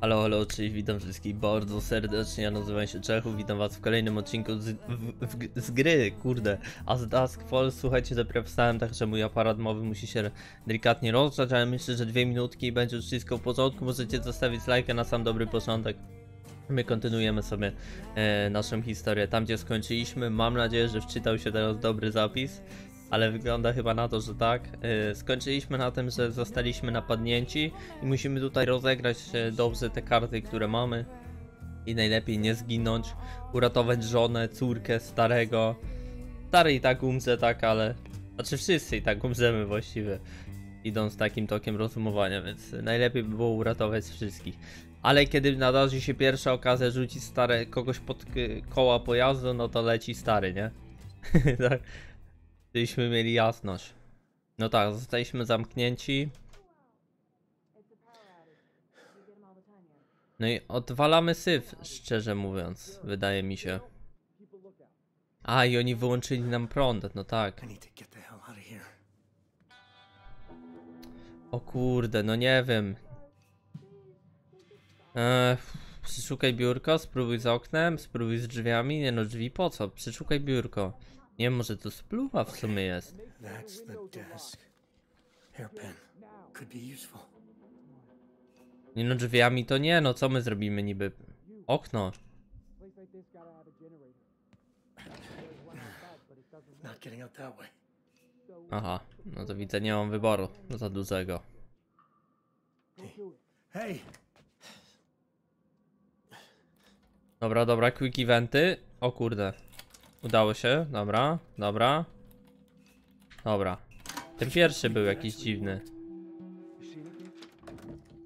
Halo, halo, cześć, witam wszystkich bardzo serdecznie, ja nazywam się Czechu, witam was w kolejnym odcinku z, w, w, z gry, kurde, As Dusk Falls, słuchajcie, dopiero wstałem, także mój aparat mowy musi się delikatnie rozgrzać, ale myślę, że dwie minutki i będzie już wszystko w porządku, możecie zostawić lajkę na sam dobry początek. My kontynuujemy sobie e, naszą historię tam, gdzie skończyliśmy, mam nadzieję, że wczytał się teraz dobry zapis. Ale wygląda chyba na to, że tak. Yy, skończyliśmy na tym, że zostaliśmy napadnięci i musimy tutaj rozegrać e, dobrze te karty, które mamy. I najlepiej nie zginąć, uratować żonę, córkę, starego. Stary i tak umrze, tak, ale... Znaczy wszyscy i tak umrzemy właściwie. Idąc takim tokiem rozumowania, więc najlepiej by było uratować wszystkich. Ale kiedy nadarzy się pierwsza okazja rzucić stare kogoś pod koła pojazdu, no to leci stary, nie? tak. Gdybyśmy mieli jasność. No tak, zostaliśmy zamknięci. No i odwalamy syf, szczerze mówiąc, wydaje mi się. A, i oni wyłączyli nam prąd, no tak. O kurde, no nie wiem. Eee, przeszukaj biurko, spróbuj z oknem, spróbuj z drzwiami. Nie no, drzwi po co? Przeszukaj biurko. Nie, może to spluwa w sumie jest. That's the desk. Hairpin. Could be useful. Nie no, drzwiami to nie, no co my zrobimy niby? Okno. Aha, no to widzę, nie mam wyboru za dużego. Hey! Dobra, dobra, quick eventy. O kurde. Udało się, dobra, dobra. Dobra. Ten pierwszy był jakiś dziwny.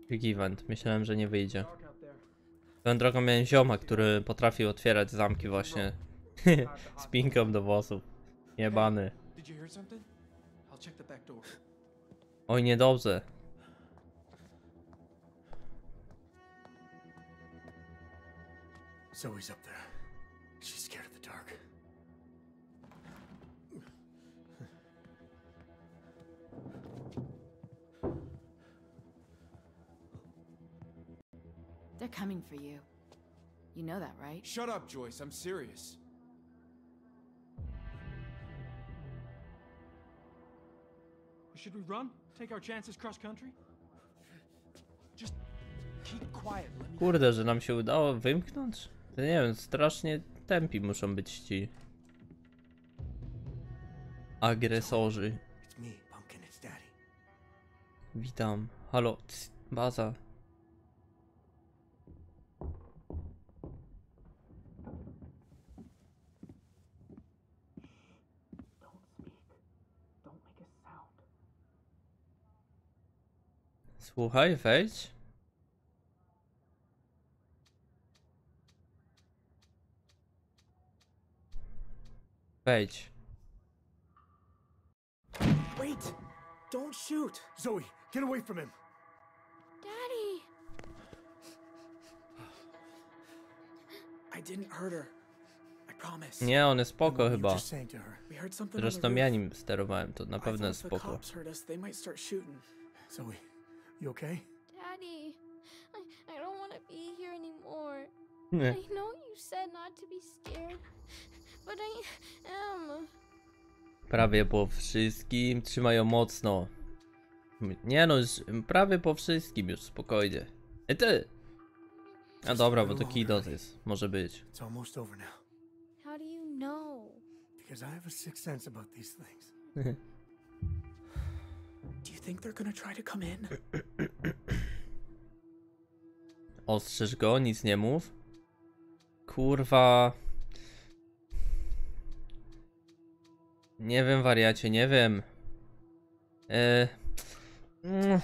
Quick event, myślałem, że nie wyjdzie. Tą drogą miałem zioma, który potrafił otwierać zamki właśnie. Z pinką do włosów. Jebany. Oj, niedobrze. Zoe's up there. They're coming for you. You know that, right? Shut up, Joyce. I'm serious. Should we run? Take our chances cross country? Just keep quiet. Let me. Kurde, że nam się udało wymknąć? To nie wiem, strasznie tępi muszą być ci agresorzy. It's me, Pumpkin. It's Daddy. Witam. Halo, baza. Słuchaj, wejdź. Wejdź. Wait! Don't shoot! Zoe, get away from him! Daddy! I didn't hurt her. I promise. Nie, on jest spoko chyba. just saying to her? We heard something on the Zresztą ja nim sterowałem, to na pewno jest spoko. Zoe, you okay? Daddy, I, I don't want to be here anymore. Nie. I know you said not to be scared, but I am. Prawie po wszystkim, trzymają mocno. Nie no, już prawie po wszystkim już, spokojnie. Ej ty! A dobra, bo to Kidos jest, może być. It's almost over now. How do you know? Because I have a sixth sense about these things. Do you think they're gonna try to come in? Ostrzeż go, nic nie mów. Kurwa. Nie wiem, wariacie, nie wiem. Mm.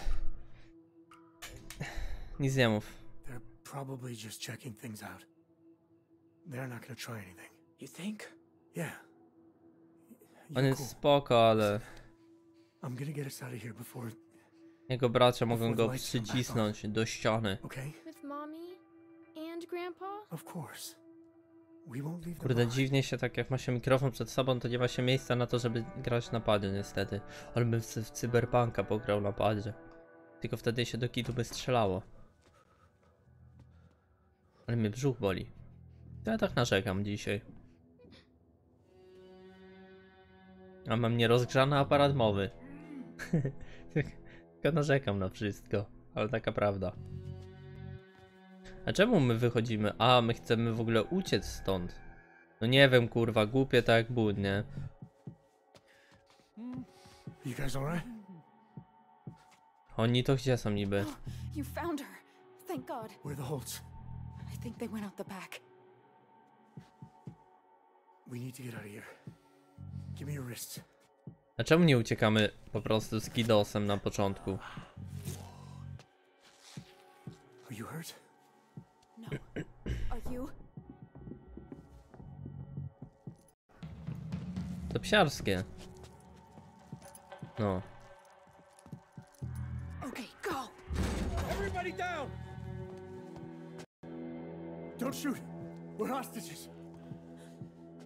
Nic nie mów. They're probably just checking things out. They're not gonna try anything. You think? Yeah. On jest cool. spoko, ale jego bracia mogą go przycisnąć do ściany. okay? With mommy and grandpa? Of course. We won't leave them Kurde, dziwnie się tak jak ma się mikrofon przed sobą, to nie ma się miejsca na to, żeby grać na padzie niestety. Ale bym w, w Cyberpunka pograł na padzie. Tylko wtedy się do kitu by strzelało. Ale mnie brzuch boli. Ja tak narzekam dzisiaj. A mam nierozgrzany aparat mowy. Tylko narzekam na wszystko, ale taka prawda. A czemu my wychodzimy? A, my chcemy w ogóle uciec stąd. No nie wiem, kurwa, głupie tak jak ból, nie? You guys alright? Oni to gdzie są niby? You found her. Thank God. Where the Holts? I think they went out the back. We need to get out of here. Give me your wrists. A czemu nie uciekamy po prostu z Kidosem na początku? Are you hurt? No. Are you? To psiarskie. No. Okay, go. Everybody down! Don't shoot! We're hostages!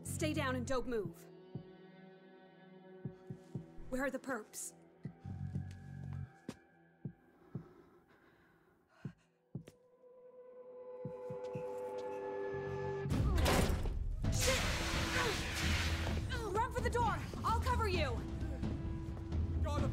Stay down and don't move. Where are the perps? Shit! Run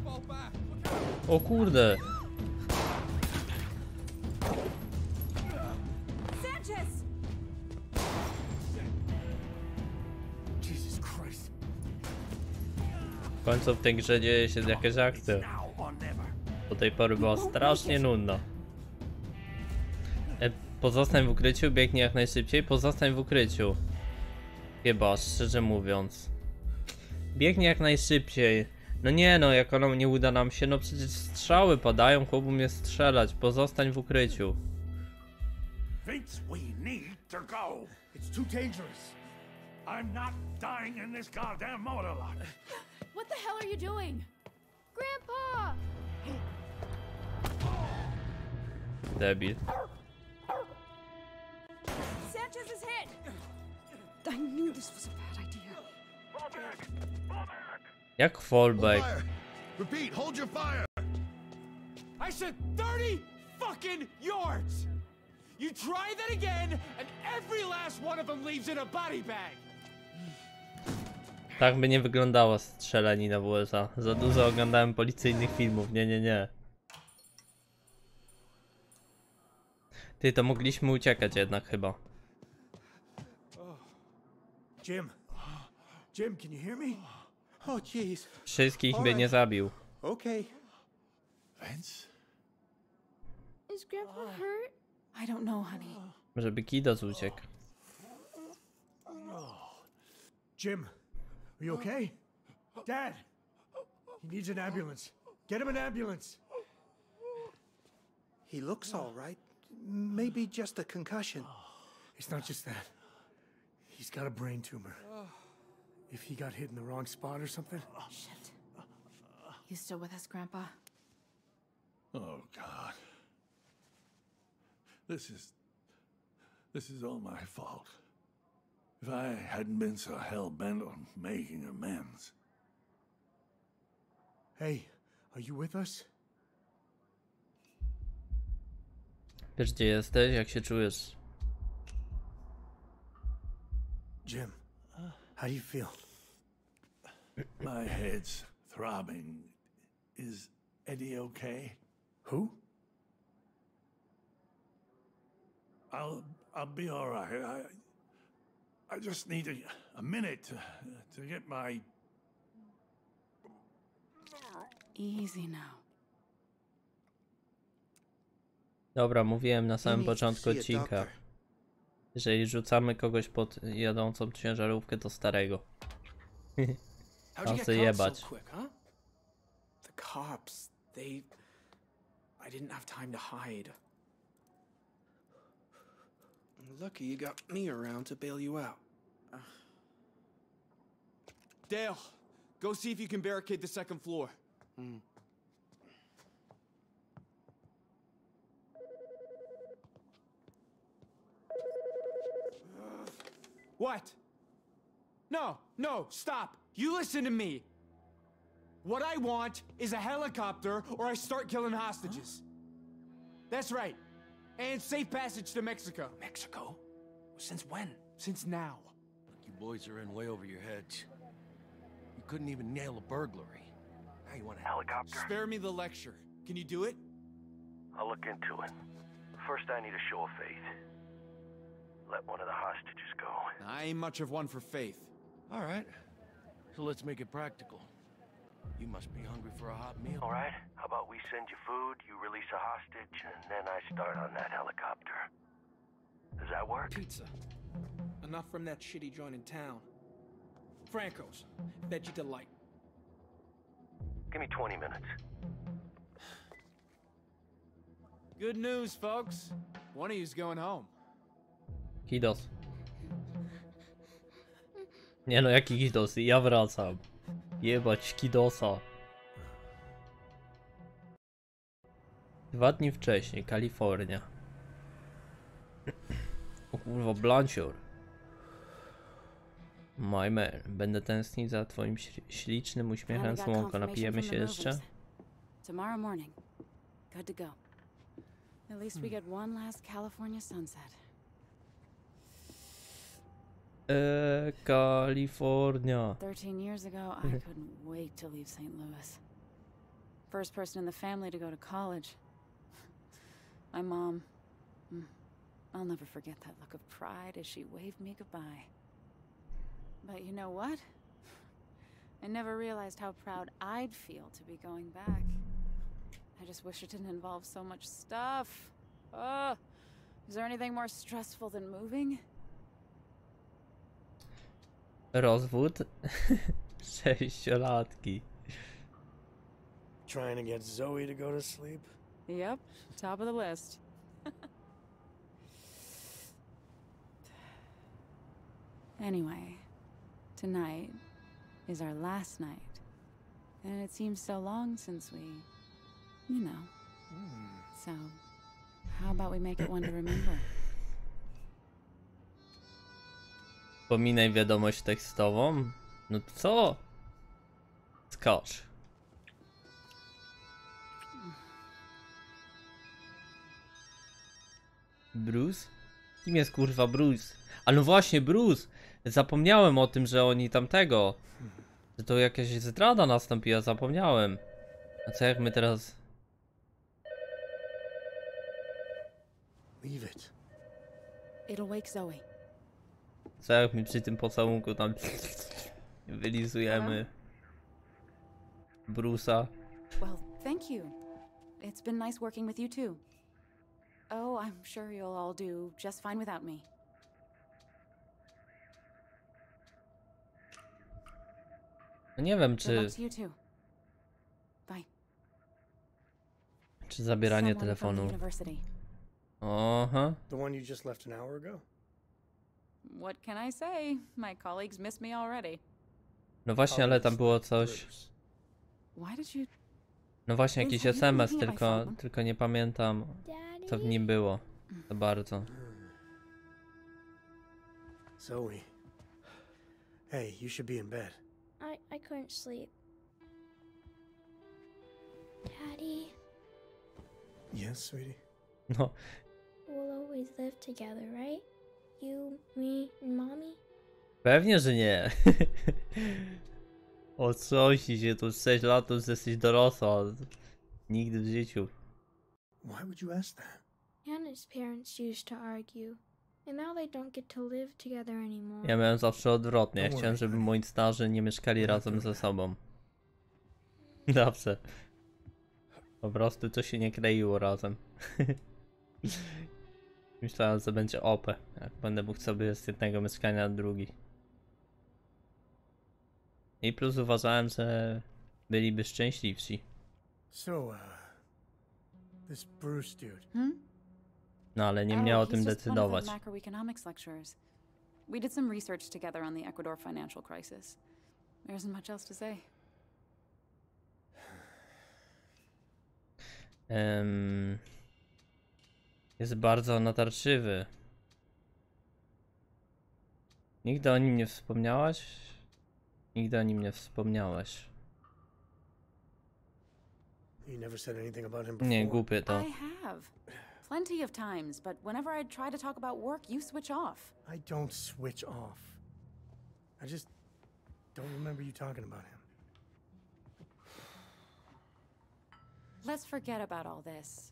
końcu w tej grze dzieje się jakaś akcja. Do tej pory była strasznie nudna. E, pozostań w ukryciu, biegnij jak najszybciej, pozostań w ukryciu. Chyba, szczerze mówiąc. Biegnij jak najszybciej. No nie no, jak ono nie uda nam się, no przecież strzały padają, chłop mnie strzelać, pozostań w ukryciu. Thinks we need to go. It's too dangerous. I'm not dying in this goddamn motor lot. What the hell are you doing? Grandpa! Debil. Sanchez is hit! I knew this was a bad idea. Jak fallback? Repeat, hold your fire. I said 30 fucking yards! You try that again, and every last one of them leaves in a body bag! Tak by nie wyglądała strzelanina w USA. Za dużo oglądałem policyjnych filmów, nie, nie, nie. Ty, to mogliśmy uciekać jednak chyba. Jim. Jim, can you hear me? Oh, jeez. Wszystkich by nie zabił. Okay. Vince? Is Grandpa hurt? I don't know, honey. Żeby Kidos uciekł. Jim, are you okay? Dad! He needs an ambulance. Get him an ambulance. He looks all right. Maybe just a concussion. It's not just that. He's got a brain tumor. If he got hit in the wrong spot or something, oh, Shit. You still with us, Grandpa? Oh, God. This is. This is all my fault. If I hadn't been so hell bent on making amends. hey, are you with us? Wiesz gdzie jesteś? Jak się czujesz? Jim, how do you feel? My head's throbbing. Is Eddie okay? Who? I'll I'll be all right. I I just need a, a minute to, to get my Easy now. Dobra, mówiłem na samym początku odcinka. Jeżeli rzucamy kogoś pod jadącą ciężarówkę, to starego. How'd I'll you get say caught yeah, so but- quick, huh? The cops, they. I didn't have time to hide. Lucky you got me around to bail you out. Dale, go see if you can barricade the second floor. Hmm. What? No, no, stop. You listen to me. What I want is a helicopter or I start killing hostages. That's right. And safe passage to Mexico. Mexico? Since when? Since now. Look, you boys are in way over your heads. You couldn't even nail a burglary. Now you want a helicopter? Spare me the lecture. Can you do it? I'll look into it. First, I need a show of faith. Let one of the hostages go. I ain't much of one for faith. All right. So let's make it practical. You must be hungry for a hot meal. All right? How about we send you food, you release a hostage, and then I start on that helicopter? Does that work? Pizza. Enough from that shitty joint in town. Franco's. Veggie Delight. Give me 20 minutes. Good news, folks. One of you's going home. Kidos. Nie no, jaki Kidos? Ja wracam. Jebać Kidosa. Dwa dni wcześniej, Kalifornia. O kurwa, Blancior. My man, będę tęsknić za twoim śli- ślicznym uśmiechem, confirmation Napijemy się jeszcze? Tomorrow morning. Good to go. At least we get one last California sunset. Eee, Kalifornia. 13 years ago, I couldn't wait to leave St. Louis. First person in the family to go to college. My mom. mm, I'll never forget that look of pride as she waved me goodbye. But you know what? I never realized how proud I'd feel to be going back. I just wish it didn't involve so much stuff. Ugh. Is there anything more stressful than moving? Rozwód? Sześciolatki. Trying to get Zoe to go to sleep? Yep, top of the list. anyway, tonight is our last night. And it seems so long since we, you know. Hmm. So, how about we make it one to remember? Pominaj wiadomość tekstową? No co? Skacz. Bruce? Kim jest kurwa Bruce? A no właśnie, Bruce! Zapomniałem o tym, że oni tamtego. Że to jakaś zdrada nastąpiła, zapomniałem. A co jak my teraz. Leave it. It'll wake Zoe. Co jak my przy tym pocałunku tam. Wylizujemy. Bruce'a. Well, thank you. It's been nice working with you too. Oh, I'm sure you'll all do just fine without me. No nie wiem, czy, czy zabieranie telefonu. Oha. The one you just left an hour ago? What can I say? My colleagues miss me already. No właśnie, ale tam było coś. Bruce. Why did you? No właśnie, jakiś SMS, tylko, tylko nie pamiętam, co w nim było. Za bardzo. Zoe. Hey, you should be in bed. I, I couldn't sleep. Daddy, Yes, sweetie? No, we'll always live together, right? You, me, mommy? pewnie, że nie. Otrząśnij się, tu 6 lat, to już jesteś dorosła. Nigdy w życiu. Why would you ask that? Hannah's parents used to argue, and now they don't get to live together anymore. Ja miałem zawsze odwrotnie. Ja chciałem, żeby moi starzy nie mieszkali razem ze sobą. Zawsze. Po prostu to się nie kleiło razem. Myślałem, że będzie OP. Jak będę mógł sobie z jednego mieszkania na drugi. I plus uważałem, że byliby szczęśliwsi. So, uh, this Bruce dude. Hmm? No ale nie Oh, mnie o tym decydować. We did some research together on the Ecuador financial crisis. There isn't much else to say. Em, jest bardzo natarczywy. Nigdy o nim nie wspomniałaś? Nigdy o nim nie wspomniałeś. Nie, głupie to. I have. plenty of times, but whenever I try to talk about work, you switch off. I don't switch off. I just don't remember you talking about him. Let's forget about all this.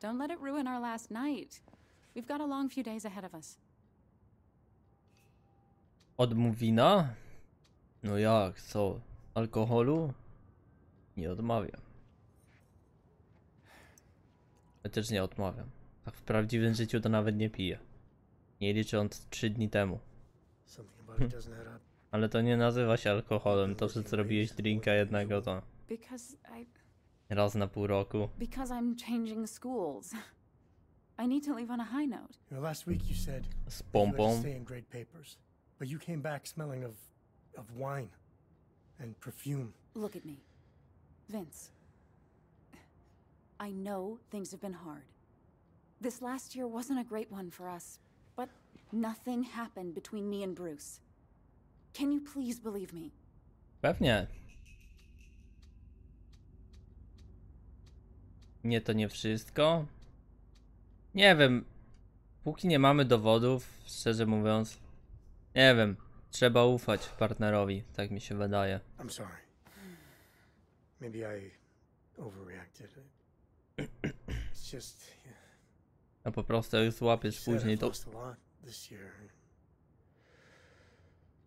Don't let it ruin our last night. We've got a long few days ahead of us. Odmówina? No jak, co? Alkoholu? Nie odmawiam. Ja też nie odmawiam. Tak w prawdziwym życiu to nawet nie piję. Nie licząc 3 dni temu. Ale to nie nazywa się alkoholem. To, że zrobiłeś drinka jednego, to Because I. raz na pół roku. Because I'm changing schools. I need to leave on a high note. You know, last week you said Z you had to pompą. stay in great papers, but you came back smelling of of wine and perfume. Look at me. Vince. I know things have been hard. This last year wasn't a great one for us, but nothing happened between me and Bruce. Can you please believe me? Pewnie. Nie, to nie wszystko. Nie wiem. Póki nie mamy dowodów, szczerze mówiąc, nie wiem. Trzeba ufać partnerowi, tak mi się wydaje. I'm sorry. Maybe I overreacted. It's just A po prostu jak złapiesz później, to.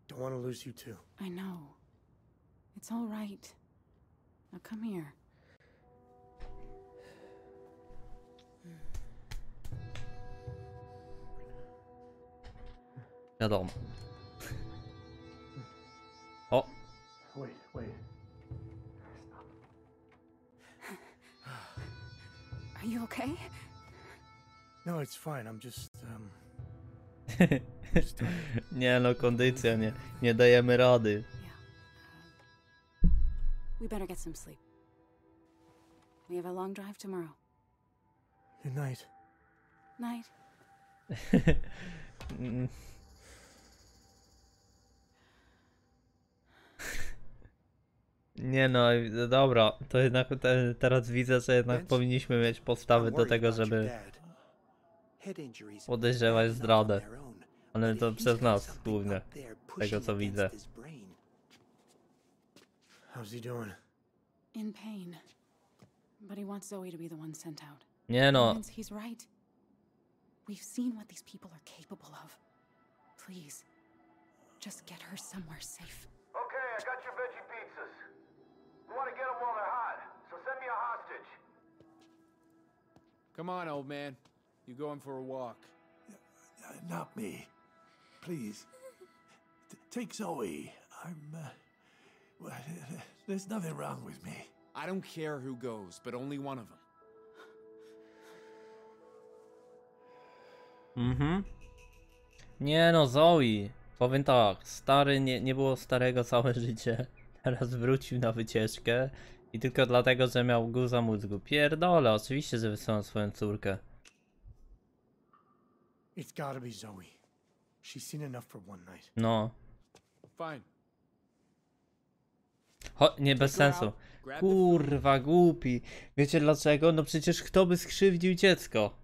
Don't want to lose you too. I know. It's all right. Now come here. Wiadomo. O, Wait, wait. Are you okay? No, it's fine. I'm just um. nie no, kondycja, nie, nie dajemy rady. We better get some sleep. We have a long drive tomorrow. Good night. Night. Nie no, i- dobra, to jednak te, teraz widzę, że jednak powinniśmy mieć podstawy do tego, żeby podejrzewać zdradę. Ale to przez nas głównie, tego co widzę. Nie no. We've seen what these people are capable of. Please, just get her somewhere safe. Okay, I got your veggie pizzas. We want to get them while they're hot, so send me a hostage. Come on, old man. You going for a walk? Uh, not me. Please. T- take Zoe. I'm. Uh, well, there's nothing wrong with me. I don't care who goes, but only one of them. mhm. Nie no, Zoe. Powiem tak, stary nie, nie było starego całe życie. Teraz wrócił na wycieczkę i tylko dlatego, że miał guza mózgu. Pierdolę, oczywiście, że wysyłam swoją córkę. It's gotta be Zoe. She's seen enough for one night. No. Fine. Cho nie, bez sensu. Kurwa, głupi. Wiecie dlaczego? No przecież kto by skrzywdził dziecko?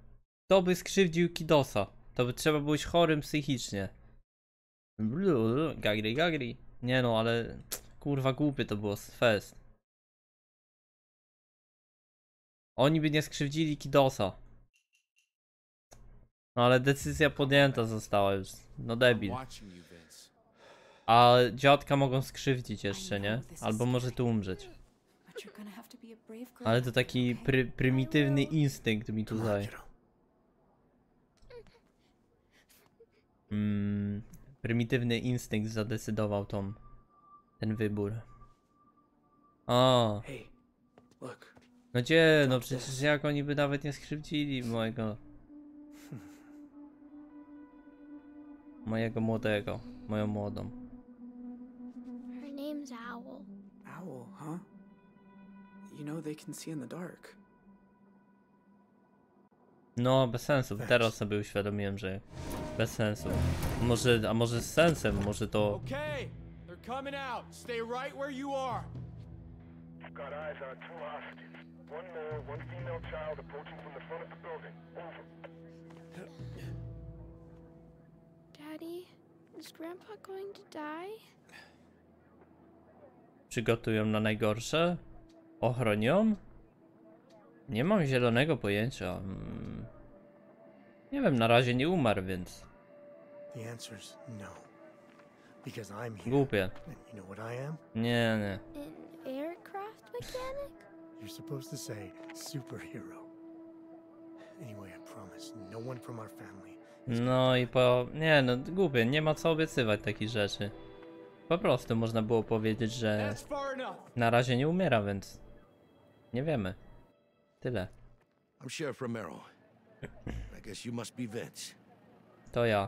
Kto by skrzywdził Kidosa? To by trzeba być chorym psychicznie. Blu, Gagri, gagri. Nie no, ale kurwa głupie to było z fest. Oni by nie skrzywdzili Kidosa. No ale decyzja podjęta została już. No debil. A dziadka mogą skrzywdzić jeszcze, nie? Albo może tu umrzeć. Ale to taki pry, prymitywny instynkt mi kiddo. Mm, prymitywny instynkt zadecydował tą, ten wybór. O, no gdzie? No przecież jak oni by nawet nie skrzywdzili mojego... Mojego młodego, moją młodą. Her name's Owl. Owl, huh? You know they can see in the dark. No, bez sensu. Teraz sobie uświadomiłem, że bez sensu. Może, a może z sensem, może to... Okay, coming out. Stay right where you are. Got eyes on two hostages. One male, one female child approaching from the front of the building. Over. Daddy, is Grandpa going to die? Przygotują na najgorsze? Ochronią? Nie mam zielonego pojęcia. Mm. Nie wiem, na razie nie umarł, więc The answer's no. Because I'm here. głupie. And you know what I am? Nie, nie. An aircraft mechanic? You're supposed to say superhero. Anyway, I promise, no one from our family. No i po... Nie no, głupie, nie ma co obiecywać takich rzeczy. Po prostu można było powiedzieć, że na razie nie umiera, więc... Nie wiemy. Tyle. I'm Sheriff Romero. I guess you must be Vince. To ja.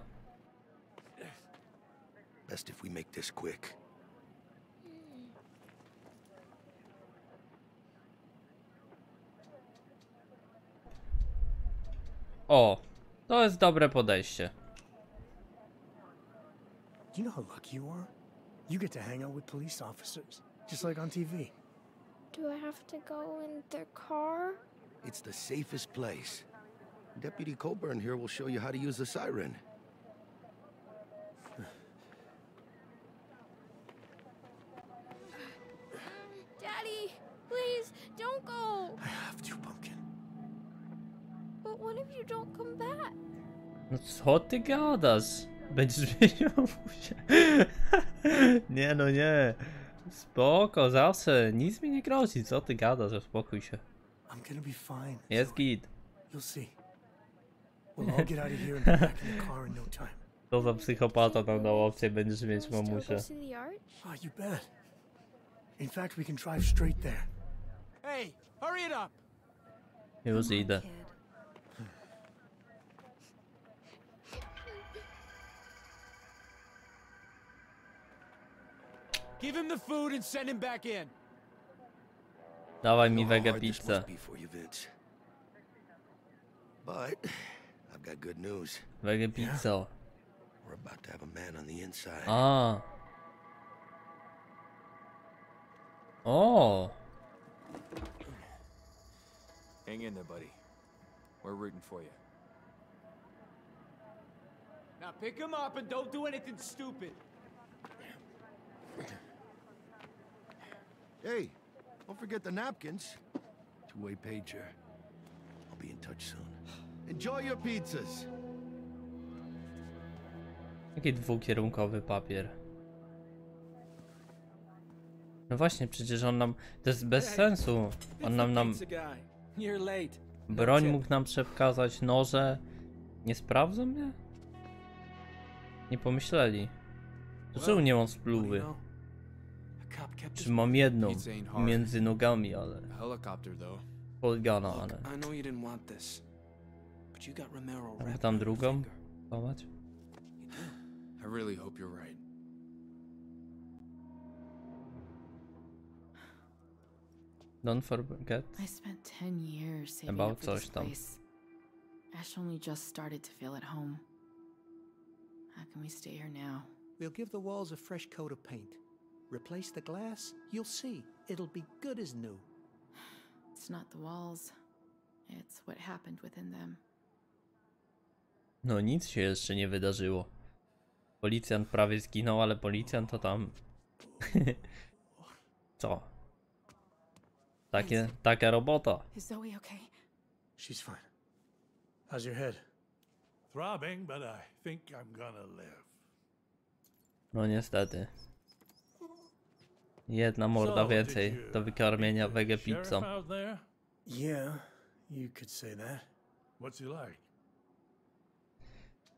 Best if we make this quick. O! To jest dobre podejście. Do you know how lucky you are? You get to hang out with police officers, just like on TV. Do I have to go in their car? It's the safest place. Deputy Colburn here will show you how to use the siren. Co ty gadasz? Będziesz zmieniał się. Nie no nie. Spoko, zawsze. Nic mi nie grozi. Co ty gadasz? Uspokój się. I'm gonna be fine. Jest git. You'll see. We'll all get out of here and be back Give him the food and send him back in. Dawaj mi Know how wege hard this pizzę. must be for you, Vince. But I've got good news. Wege pizzę. We're about to have a man on the inside. A. O. Hang in there, buddy. We're rooting for you. Now pick him up and don't do anything stupid. Hey, don't forget the napkins. Two-way pager. I'll be in touch soon. Enjoy your pizzas. Jaki dwukierunkowy papier. No właśnie, przecież on nam... To jest bez sensu. On nam nam... Broń mógł nam przekazać, noże. Nie sprawdzą mnie? Nie pomyśleli. To czemu nie mam spluwy? A cop kept Czy his mam jedną Pizza ain't hard. między nogami, ale... A helicopter, though. Poligana, Look, ale... I know you didn't want this, but you got Romero A wrapped tam around your drugą? finger. Chować? You do. I really hope you're right. Don't forget. I spent 10 years saving About up for this coś tam. place. Ash only just started to feel at home. How can we stay here now? We'll give the walls a fresh coat of paint. Replace the glass, you'll see. It'll be good as new. It's not the walls. It's what happened within them. No nic się jeszcze nie wydarzyło. Policjant prawie zginął, ale policjant to tam... Co? Takie, taka robota. Is Zoe okay? She's fine. How's your head? Throbbing, but I think I'm gonna live. No niestety. Jedna morda więcej do wykarmienia wege sheriff pizzą. out there? Yeah, you could say that. What's he like?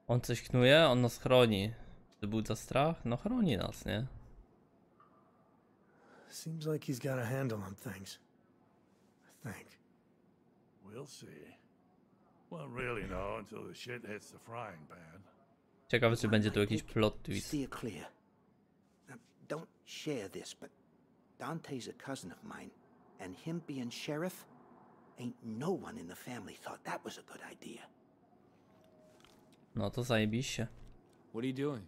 On coś knuje? On nas chroni. Wzbudza strach? No chroni nas, nie? Seems like he's got a handle on things. I think. We'll see. Won't really know until the shit hits the frying pan. Ciekawe czy będzie tu jakiś plot twist. Steer clear. Now, don't share this, but Dante's a cousin of mine, and him being sheriff, ain't no one in the family thought that was a good idea. No to zajebiście. What are you doing?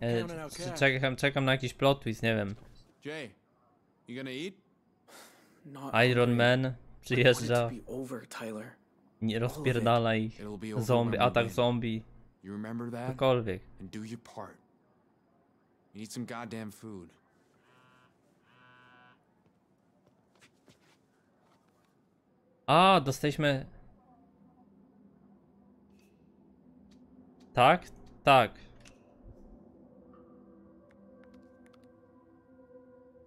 E, czekam, czekam na jakiś plot twist, nie wiem. Jay, you gonna eat? not Iron. Man przyjeżdża. to be over, Tyler. Nie rozpierdalaj It'll be over zombie, atak zombie, cokolwiek. You need some goddamn food. A, dostaliśmy... Tak? Tak.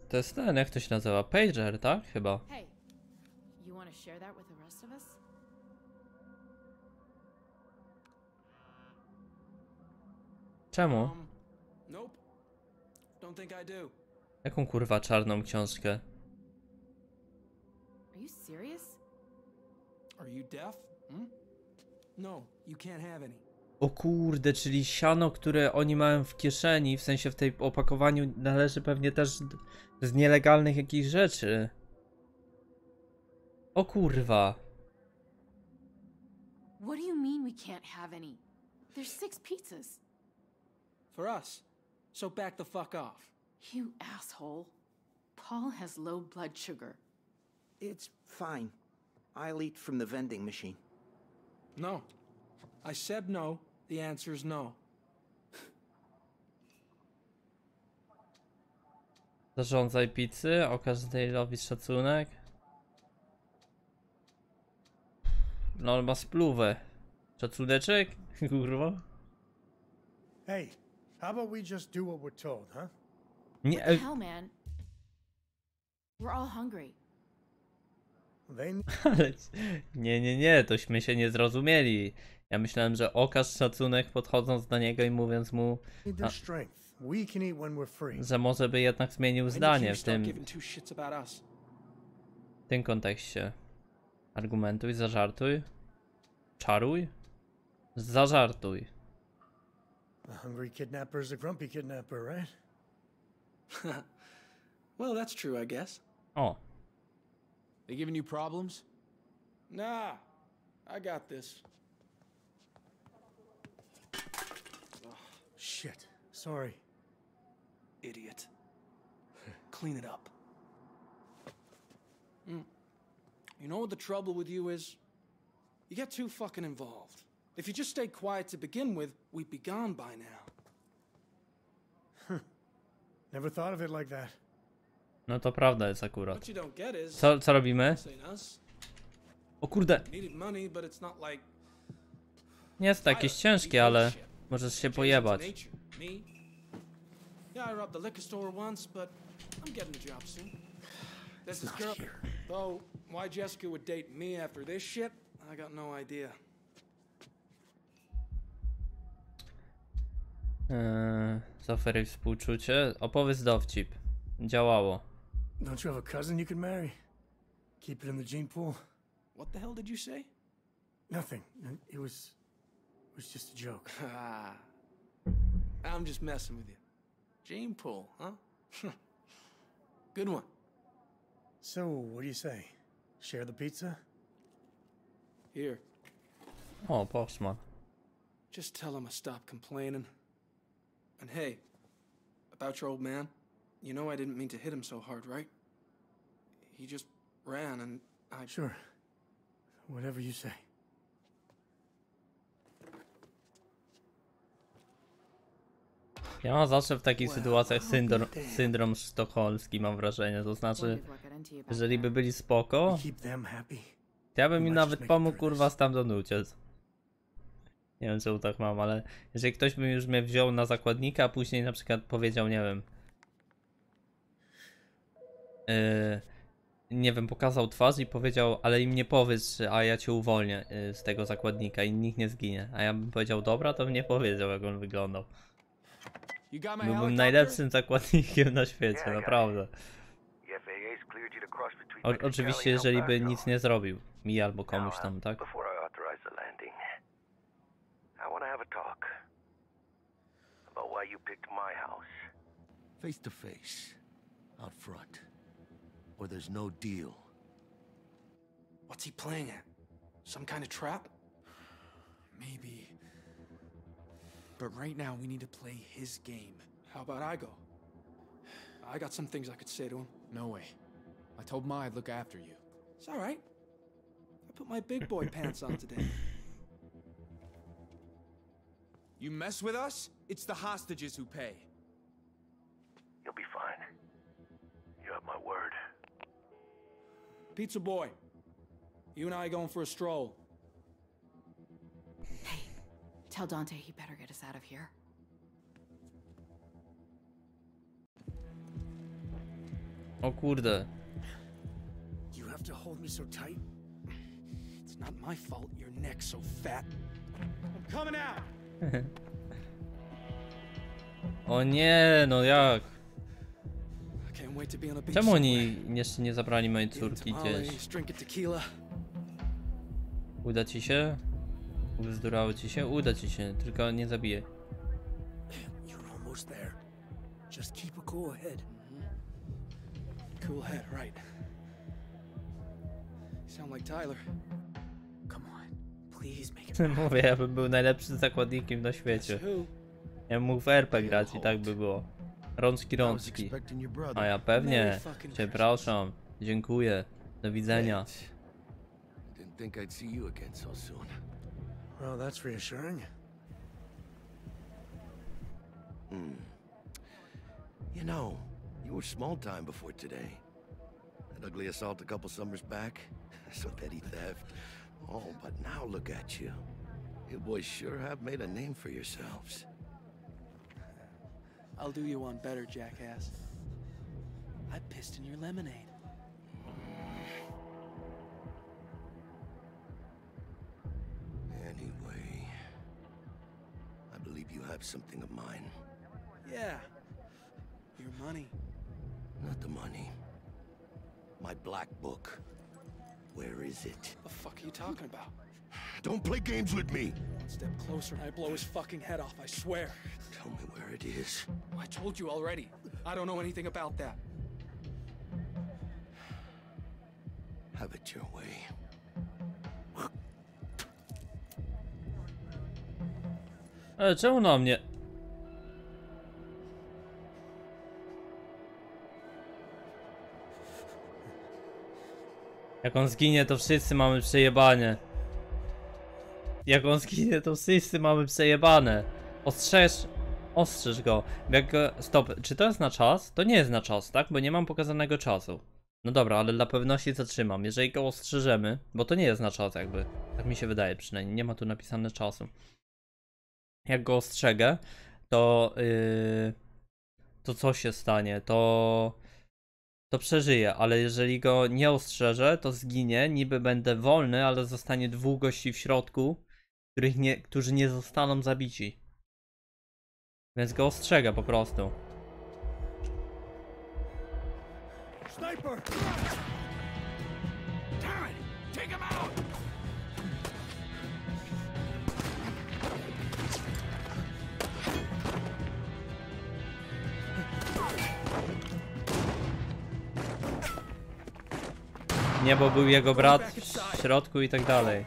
To jest ten, jak to się nazywa? Pager, tak? Chyba. Hey, you want to share that with the rest of us? Czemu? Um, nope. Don't think I do. Jaką kurwa czarną książkę? Are you serious? Are you deaf? Hmm? No, you can't have any. O kurde, czyli siano, które oni mają w kieszeni, w sensie w tej opakowaniu należy pewnie też z nielegalnych jakichś rzeczy. O kurwa. What do you mean we can't have any? There's six pizzas. For us. So back the fuck off. You asshole. Paul has low blood sugar. It's fine. I'll eat from the vending machine. No. I said no. The answer is no. Zarządzaj pizzy, okaż Dale'owi szacunek. No on ma spluwę. Szacuneczek? Kurwa. Hey, how about we just do what we're told, huh? Nie, What the hell, man? We're all hungry. Ale... Nie, nie, nie, tośmy się nie zrozumieli. Ja myślałem, że okaż szacunek podchodząc do niego i mówiąc mu, a, że może by jednak zmienił zdanie w tym, w tym kontekście. Argumentuj, zażartuj. Czaruj? Zażartuj. A hungry kidnapper is a grumpy kidnapper, right? well, that's true, I guess. O, They giving you problems? Nah, I got this. Shit. Sorry. Idiot. Clean it up. Mm. You know what the trouble with you is? You get too fucking involved. If you just stayed quiet to begin with, we'd be gone by now. Never thought of it like that. No to prawda jest akurat. Co, co robimy? O kurde, nie jest to jakieś ciężkie, ale możesz się pojebać. Yeah, I robbed the liquor store once, but I'm getting a job soon. There's this girl. Though, why Jessica would date me after this shit, I got no idea. Eee, zaoferuj współczucie. Opowiedz dowcip. Działało. Don't you have a cousin you could marry? Keep it in the gene pool? What the hell did you say? Nothing. It was. It was just a joke. Ah. I'm just messing with you. Gene pool, huh? Good one. So, what do you say? Share the pizza? Here, O, Postman. just tell him I stopped complaining. And hey, about your old man, you know I didn't mean to hit him so hard, right? He just ran and I. Sure. Whatever you say. Ja mam zawsze w takich sytuacjach syndrom, syndrom sztokholmski, mam wrażenie. To znaczy, jeżeli by byli spoko, to ja bym im nawet pomógł kurwa stamtąd uciec. Nie wiem czemu tak mam, ale jeżeli ktoś by już mnie wziął na zakładnika, a później na przykład powiedział, nie wiem, nie wiem, pokazał twarz i powiedział, ale im nie powiedz, a ja cię uwolnię yy, z tego zakładnika i nikt nie zginie. A ja bym powiedział, dobra, to bym nie powiedział, jak on wyglądał. Byłbym najlepszym zakładnikiem na świecie, naprawdę. O, oczywiście, jeżeli by nic nie zrobił. Mi albo komuś tam, uh, tak? Face to face. Out front. Or there's no deal. What's he playing at? Some kind of trap? Maybe. But right now, we need to play his game. How about I go? I got some things I could say to him. No way. I told Ma I'd look after you. It's all right. I put my big boy pants on today. You mess with us, it's the hostages who pay. You'll be Pizza boy, you and I going for a stroll. Hey, tell Dante he better get us out of here. O kurde. You have to hold me so tight. It's not my fault your neck's so fat. I'm coming out. O nie, no jak? Czemu oni jeszcze nie zabrali mojej córki gdzieś? Uda ci się? Bzdurało ci się? Uda ci się, tylko nie zabiję. You're almost there. Just keep a cool head. Cool head, right. You sound like Tyler. Come on, please make it. Mówię, ja bym był najlepszym zakładnikiem na świecie. Ja bym mógł w RP grać i tak by było. Rączki, rączki. expecting your. A ja pewnie. Merry fucking Przepraszam. Dziękuję. Do widzenia. Didn't think I'd see you again so soon. Well, that's reassuring. Hmm. You know, you were small time before today. That ugly assault a couple summers back, some petty theft. Oh, but now look at you. You boys sure have made a name for yourselves. I'll do you one better, jackass. I pissed in your lemonade. Anyway, I believe you have something of mine. Yeah. Your money. Not the money. My black book. Where is it? What The fuck are you talking about? Don't play games with me! One step closer and I blow his fucking head off, I swear. Tell me where it is. Oh, I told you already. I don't know anything about that. Have it your way. Ale czemu na mnie? Jak on zginie, to wszyscy mamy przejebanie. Jak on zginie, to wszyscy mamy przejebane. Ostrzeż, ostrzeż go. Jak go... Stop, czy to jest na czas? To nie jest na czas, tak? Bo nie mam pokazanego czasu. No dobra, ale dla pewności zatrzymam. Jeżeli go ostrzeżemy, bo to nie jest na czas jakby. Tak mi się wydaje przynajmniej, nie ma tu napisane czasu jak go ostrzegę, to yy, to co się stanie? To to przeżyje, ale jeżeli go nie ostrzeżę, to zginie, niby będę wolny, ale zostanie dwóch gości w środku, których nie, którzy nie zostaną zabici. Więc go ostrzegę po prostu. Sniper! Damn it! Take him out! Nie, bo był jego brat w środku i tak dalej.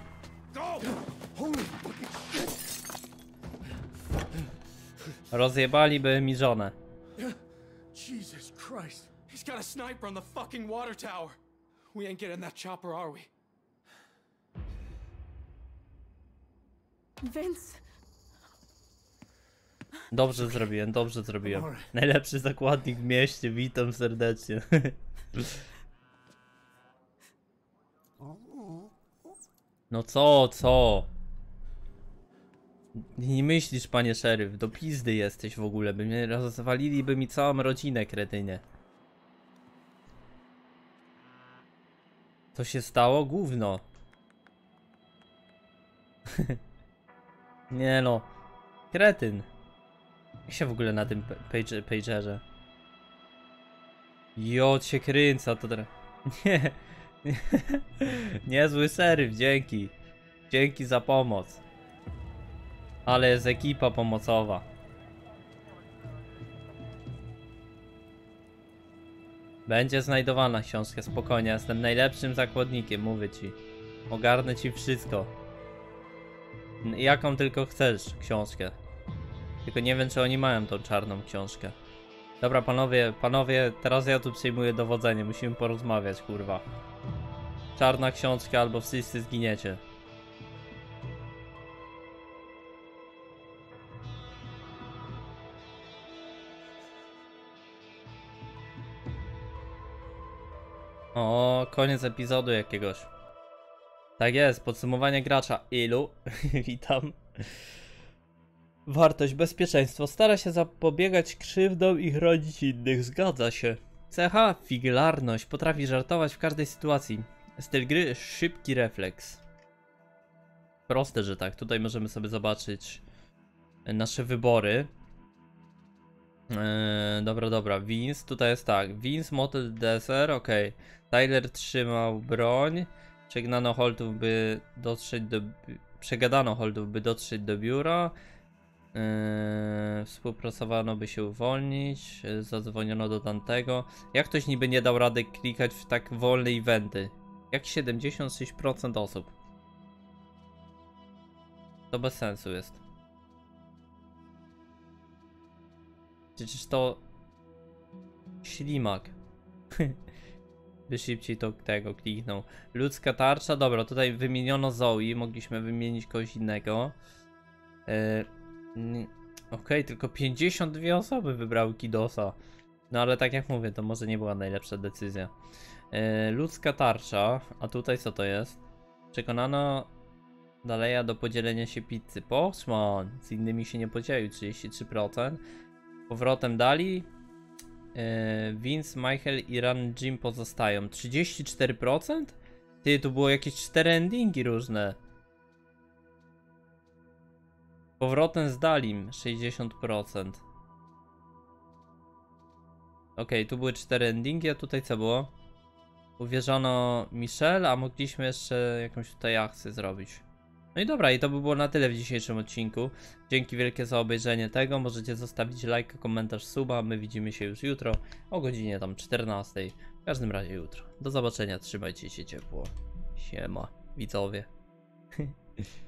Rozjebaliby mi żonę. Jesus Christ. He's got a sniper on the fucking water tower. We ain't getting that chopper, are we? Vince. Dobrze zrobiłem, dobrze zrobiłem. Najlepszy zakładnik w mieście, witam serdecznie. No co, co? Nie myślisz, panie szeryf, do pizdy jesteś w ogóle, by mnie rozwaliliby mi całą rodzinę, kretynie. Co się stało? Gówno. Nie no. Kretyn. Jak się w ogóle na tym pa- page, pagerze? Jo, cię kręca, to teraz. Nie. nie. Niezły seryf, dzięki. Dzięki za pomoc. Ale jest ekipa pomocowa. Będzie znajdowana książka, spokojnie. Jestem najlepszym zakładnikiem, mówię ci. Ogarnę ci wszystko. Jaką tylko chcesz książkę. Tylko nie wiem, czy oni mają tą czarną książkę. Dobra, panowie, panowie, teraz ja tu przejmuję dowodzenie, musimy porozmawiać, kurwa. Czarna książka albo wszyscy zginiecie. O, koniec epizodu jakiegoś. Tak jest, podsumowanie gracza. Ilu? Witam. Wartość, bezpieczeństwo. Stara się zapobiegać krzywdom i chronić innych. Zgadza się. Cecha, figilarność. Potrafi żartować w każdej sytuacji. Styl gry, szybki refleks. Proste, że tak. Tutaj możemy sobie zobaczyć nasze wybory. Eee, dobra, dobra. Vince, tutaj jest tak. Vince, Motel Desert, ok. Tyler trzymał broń. Przegnano Holtów, by dotrzeć do... Przegadano Holtów, by dotrzeć do biura. Yy, współpracowano, by się uwolnić. Zadzwoniono do Dantego. Jak ktoś niby nie dał rady klikać w tak wolne eventy? Jak 76% osób. To bez sensu jest. Przecież to... Ślimak. by szybciej to tego kliknął. Ludzka tarcza, dobra, tutaj wymieniono Zoe, mogliśmy wymienić kogoś innego. Yy, Okej, tylko 52 osoby wybrały Kidosa. No ale tak jak mówię, to może nie była najlepsza decyzja. Yy, ludzka tarcza, a tutaj co to jest? Przekonano Daleja do podzielenia się pizzy. Pochman, z innymi się nie podzielił, 33%. Powrotem dali. Yy, Vince, Michael i Run Jim pozostają. 34%? Ty, tu było jakieś 4 endingi różne. Powrotem z Dalim 60%. Okej, tu były 4 endingi, a tutaj co było? Uwierzono Michelle, a mogliśmy jeszcze jakąś tutaj akcję zrobić. No i dobra, i to by było na tyle w dzisiejszym odcinku. Dzięki wielkie za obejrzenie tego. Możecie zostawić lajka, komentarz, suba. My widzimy się już jutro o godzinie tam 14. W każdym razie jutro. Do zobaczenia, trzymajcie się ciepło. Siema, widzowie.